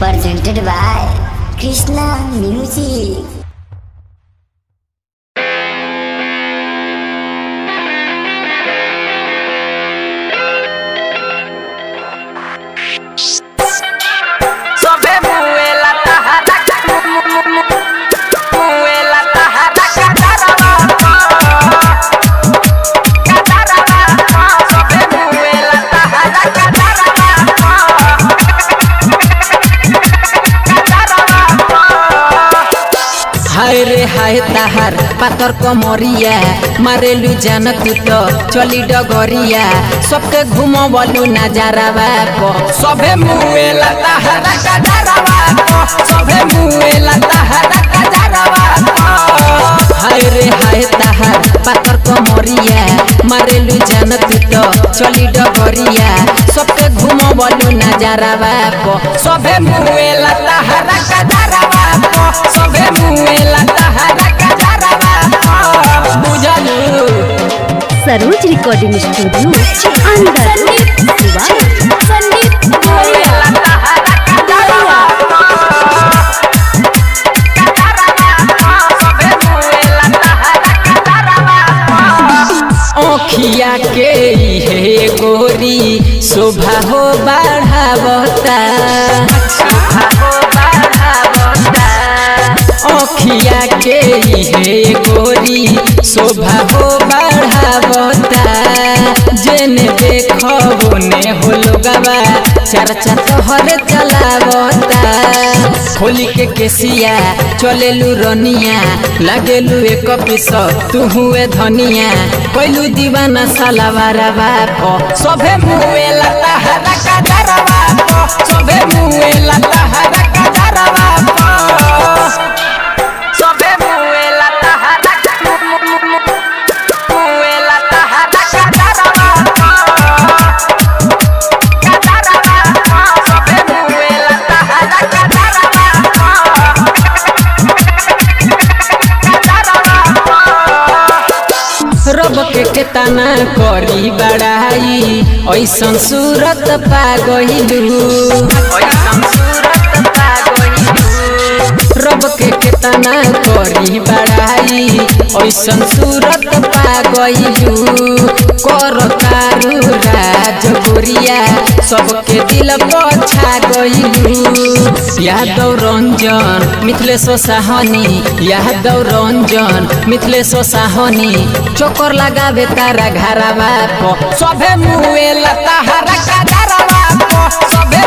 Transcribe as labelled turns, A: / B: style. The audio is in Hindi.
A: presented by Krishna Music.
B: हाय रे हाय ताहार पातर कमरिया मारेलू जान तू तो चली डगरिया सबके घुमवलू नजारावा प
C: सोबे मुएला tajada, cataraba, sobe muela tajada, cataraba.
B: हाय रे हाय ताहार पातर कमरिया मारेलू जान तू तो चली डगरिया सबके घुमवलू नजारावा प
C: सोबे मुएला tajada, cataraba, sobe
D: Saroj recording studio
B: ओखिया के हे गोरी शोभा हो बढ़ावता ओखिया के हे गोरी, शोभा हो बढ़ावता जेने देखो ने हो लोगवा चर्चा तोहर चलावता खोली के केसिया चलेलू रनिया लागेलू एक पिस तू हुए धनिया कोइलू दीवाना सालावारा बाप
C: सोबे मुएला tajada,
B: के केतना करी बड़ाई ऐसन सूरत पा गइलू रब के केतना करी बड़ाई। ऐसन सूरत पा गइलू कर तारू राज गोरिया सबके दिल पछा गइलू यादव रंजन मिथिलेश साहनी यादव रंजन मिथिलेश साहनी चोकर लगावे तारा घरवा प
C: सोबे मुएला tajada, cataraba. Sobe